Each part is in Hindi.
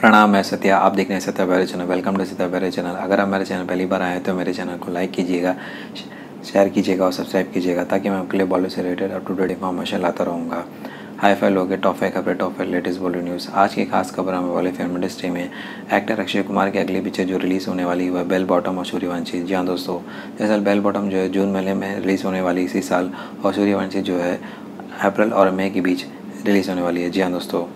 प्रणाम, मैं सत्या। आप देख रहे हैं Satya Baire channel. Welcome to Satya Baire channel. अगर आप मेरे चैनल पहली बार आए हैं तो मेरे चैनल को लाइक कीजिएगा शेयर कीजिएगा और सब्सक्राइब कीजिएगा, ताकि मैं आपके लिए बॉलीवुड से related up to date information लाता रहूँगा। हाई फाई लोगे टॉप फाइव खबरें top five latest Bollywood news आज की खास खबर हमें बॉलीवुड फ़िल्म इंडस्ट्री में एक्टर अक्षय कुमार की अगली पिक्चर जो रिलीज़ होने वाली वह बेल बॉटम और सूर्यवंशी जी हाँ दोस्तों, दरअसल बेल बॉटम जो है, जून महीने में रिलीज़ होने वाली इसी साल और सूर्यवंशी जो है, अप्रैल और मई के बीच रिलीज़ होने वाली है। जी हाँ दोस्तों।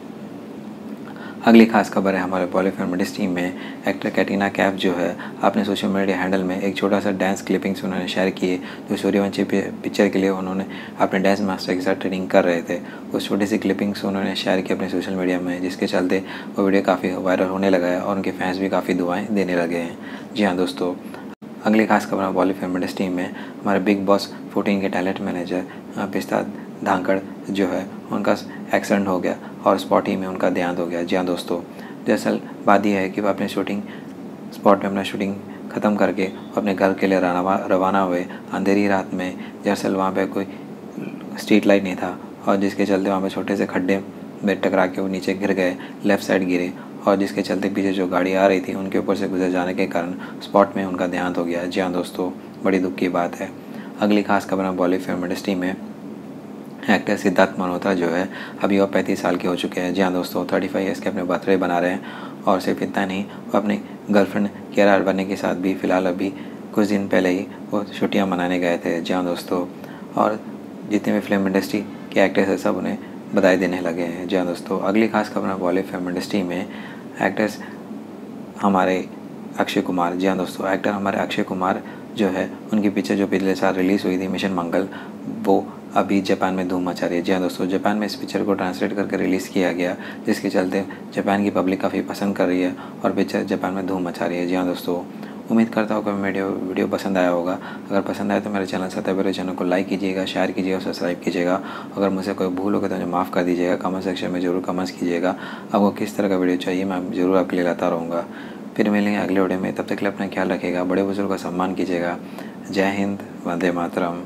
अगली खास खबर है हमारे बॉलीवुड फ़िल्म इंडस्ट्री में, एक्टर कैटरीना कैफ जो है अपने सोशल मीडिया हैंडल में एक छोटा सा डांस क्लिपिंग्स उन्होंने शेयर किए, जो सूर्यवंशी पिक्चर के लिए उन्होंने अपने डांस मास्टर के साथ ट्रेनिंग कर रहे थे। उस छोटी सी क्लिपिंग्स उन्होंने शेयर की अपने सोशल मीडिया में, जिसके चलते वो वीडियो काफ़ी वायरल होने लगा है और उनके फैंस भी काफ़ी दुआएँ देने लगे हैं। जी हाँ दोस्तों, अगली खास खबर बॉलीवुड फ़िल्म इंडस्ट्री में, हमारे बिग बॉस फोर्टीन के टैलेंट मैनेजर पिस्ता धांकड़ जो है, उनका एक्सीडेंट हो गया और स्पॉट ही में उनका देहांत हो गया। जी हाँ दोस्तों, दरअसल बात यह है कि वह अपने शूटिंग स्पॉट में अपना शूटिंग ख़त्म करके अपने घर के लिए रवाना हुए। अंधेरी रात में दरअसल वहाँ पे कोई स्ट्रीट लाइट नहीं था और जिसके चलते वहाँ पे छोटे से खड्डे में टकरा के वो नीचे गिर गए लेफ़्ट साइड गिरे और जिसके चलते पीछे जो गाड़ी आ रही थी उनके ऊपर से गुजर जाने के कारण स्पॉट में उनका देहांत हो गया। जी हाँ दोस्तों, बड़ी दुख की बात है। अगली खास खबर हम बॉलीवुड फ़िल्म इंडस्ट्री में एक्टर सिद्धार्थ मल्होत्रा जो है, अभी वो पैंतीस साल के हो चुके हैं। जी हाँ दोस्तों थर्टी फाइव ईयर्स के अपने बर्थडे बना रहे हैं। और सिर्फ़ इतना नहीं, वो अपनी गर्लफ्रेंड केरा अडवाणी के साथ भी, फ़िलहाल अभी कुछ दिन पहले ही वो छुट्टियाँ मनाने गए थे। जी हाँ दोस्तों, और जितने भी फ़िल्म इंडस्ट्री के एक्टर्स हैं, सब उन्हें बधाई देने लगे हैं। जी हाँ दोस्तों, अगली खास खबर है बॉलीवुड फ़िल्म इंडस्ट्री में एक्टर्स हमारे अक्षय कुमार, जी हाँ दोस्तों एक्टर हमारे अक्षय कुमार जो है, उनकी पिक्चर जो पिछले साल रिलीज़ हुई थी मिशन मंगल वो अभी जापान में धूम मचा रही है। जी हाँ दोस्तों, जापान में इस पिक्चर को ट्रांसलेट करके रिलीज़ किया गया, जिसके चलते जापान की पब्लिक काफ़ी पसंद कर रही है और पिक्चर जापान में धूम मचा रही है। जी हाँ दोस्तों, उम्मीद करता हूँ कि वीडियो वीडियो पसंद आया होगा। अगर पसंद आए तो मेरे चैनल सत्यावेरे चैनल को लाइक कीजिएगा शेयर कीजिएगा और सब्सक्राइब कीजिएगा। अगर मुझसे कोई भूल होगा तो मुझे माफ़ कर दीजिएगा। कमेंट सेक्शन में ज़रूर कमेंट्स कीजिएगा। आपको किस तरह का वीडियो चाहिए, मैं ज़रूर आपके लिए लाता रहूँगा। फिर मिलेंगे अगले वीडियो में। तब तक के लिए अपना ख्याल रखिएगा, बड़े बुज़ुर्ग का सम्मान कीजिएगा। जय हिंद, वंदे मातरम।